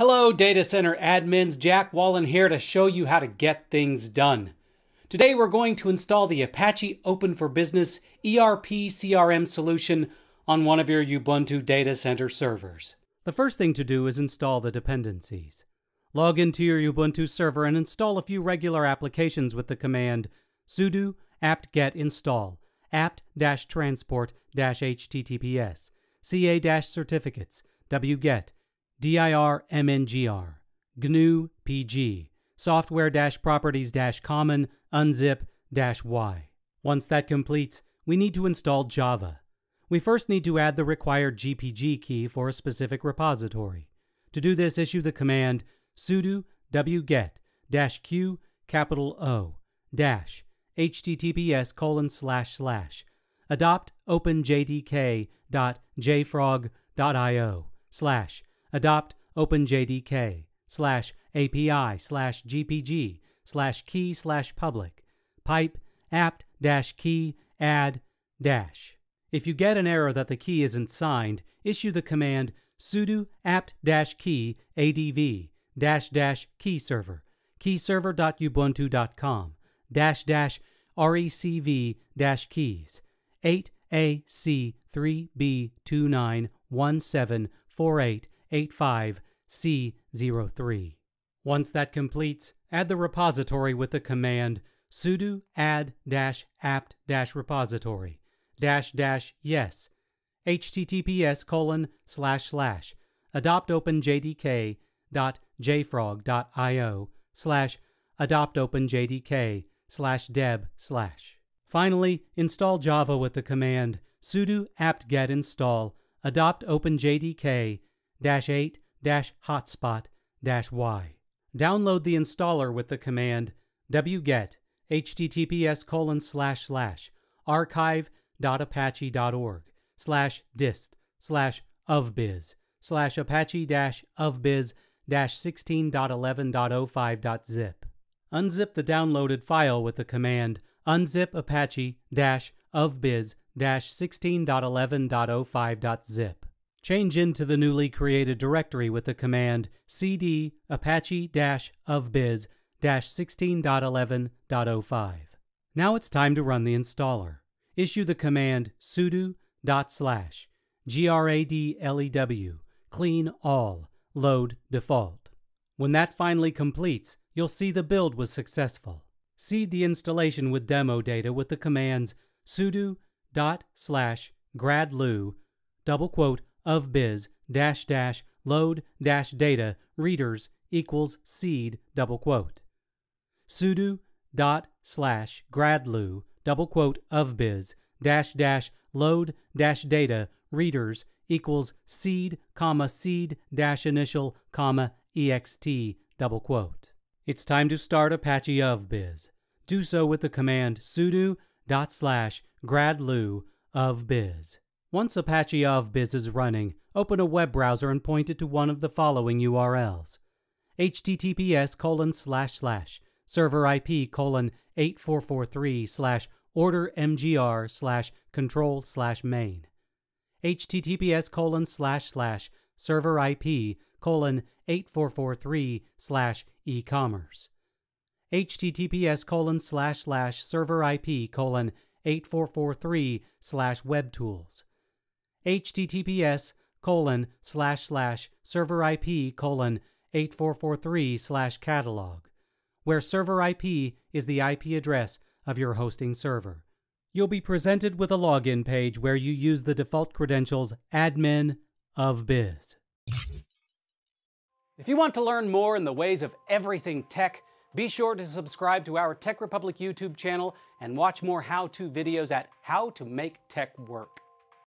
Hello, data center admins. Jack Wallen here to show you how to get things done. Today we're going to install the Apache Open for Business ERP CRM solution on one of your Ubuntu data center servers. The first thing to do is install the dependencies. Log into your Ubuntu server and install a few regular applications with the command sudo apt-get install apt-transport-https ca-certificates wget dir mngr gnu pg software-properties-common unzip-y. Once that completes, we need to install Java. We first need to add the required GPG key for a specific repository. To do this, issue the command sudo wget q capital O dash https colon slash slash adopt openjdk.jfrog.io slash adopt openjdk slash api slash gpg slash key slash public pipe apt dash key add dash. If you get an error that the key isn't signed, issue the command sudo apt dash key adv dash dash key server keyserver.ubuntu.com dash dash recv dash keys 8ac3b29174885c03. Once that completes, add the repository with the command sudo add apt repository dash dash yes https colon slash slash adopt openjdk dot jfrog.io slash adopt openjdk slash deb slash. Finally, install Java with the command sudo apt-get install adopt openjdk dash 8 dash hotspot dash y. Download the installer with the command wget https colon slash slash archive.apache.org slash dist slash ofbiz slash apache dash ofbiz dash 16.11.05.zip. Unzip the downloaded file with the command unzip apache dash ofbiz dash 16.11.05.zip. Change into the newly created directory with the command cd apache dash ofbiz dash 16.11.05. Now it's time to run the installer. Issue the command sudo dot slash gradlew clean all load default. When that finally completes, you'll see the build was successful. Seed the installation with demo data with the commands sudo dot slash gradlew double quote ofbiz dash dash load dash data readers equals seed double quote sudo dot slash gradlew double quote ofbiz dash dash load dash data readers equals seed comma seed dash initial comma ext double quote. It's time to start Apache ofbiz. Do so with the command sudo dot slash gradlew ofbiz. Once Apache ofbiz is running, open a web browser and point it to one of the following URLs. https colon slash slash server IP colon 8443 slash order mgr slash control slash main. Https colon slash slash server IP colon 8443 slash e-commerce. Https colon slash slash server IP colon 8443 slash web tools https colon slash slash server IP colon 8443 slash catalog where server IP is the IP address of your hosting server you'll be presented with a login page where you use the default credentials admin ofbiz. If you want to learn more in the ways of everything tech, be sure to subscribe to our TechRepublic YouTube channel and watch more how-to videos at How to Make Tech Work.